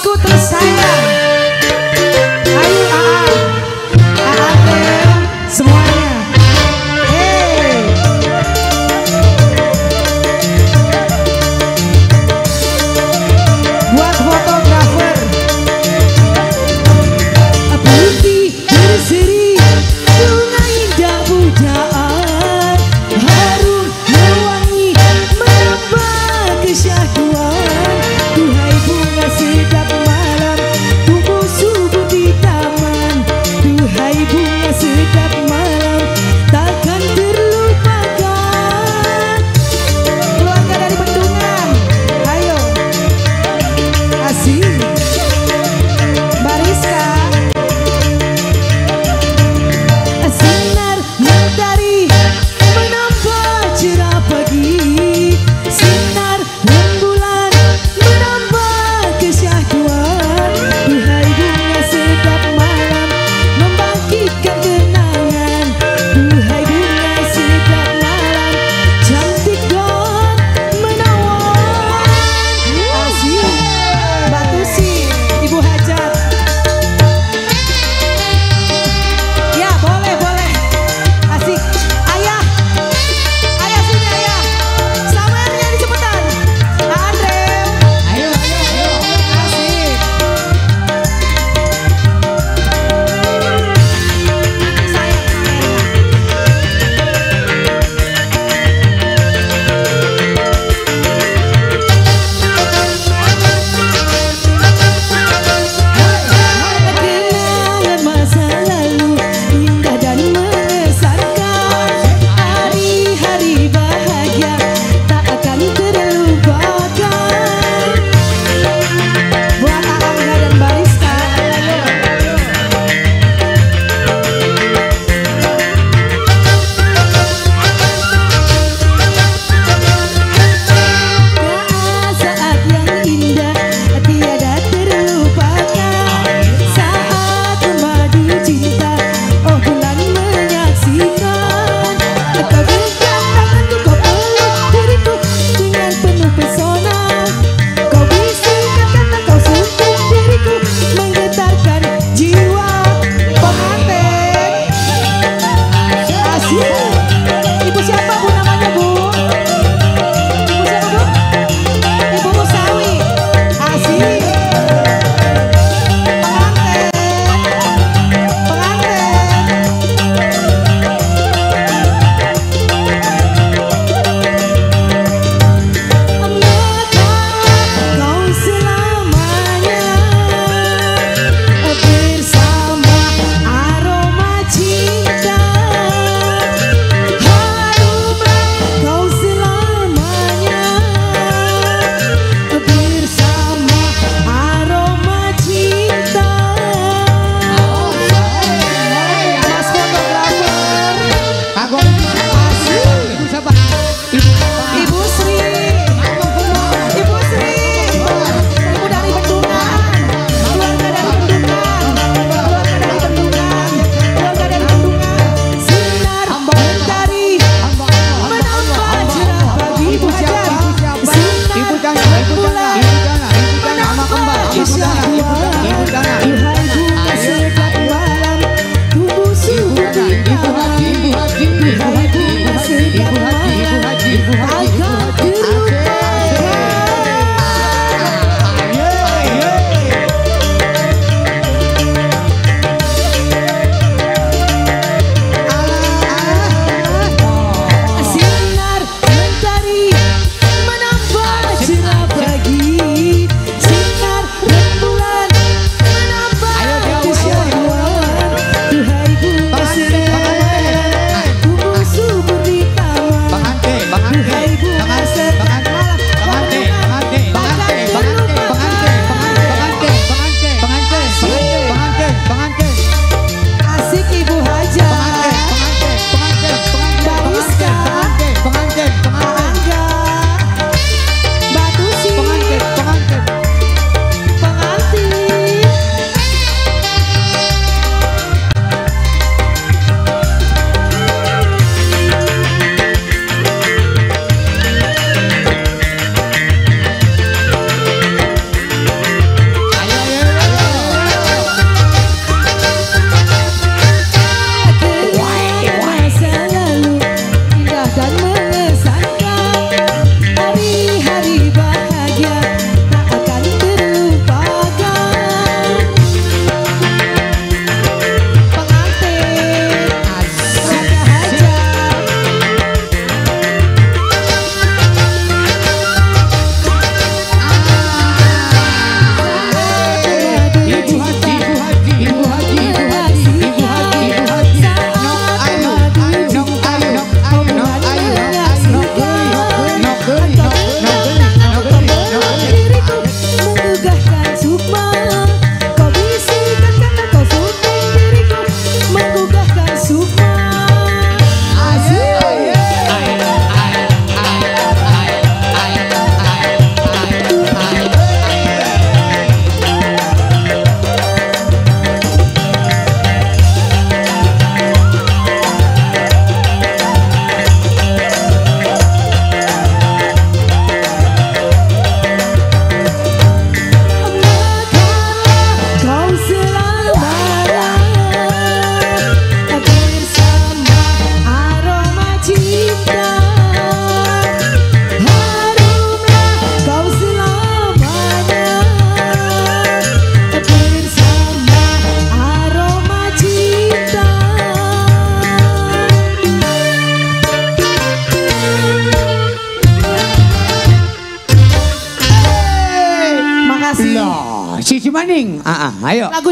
iku terus saya maning. Ah, ah, ayo. Lagu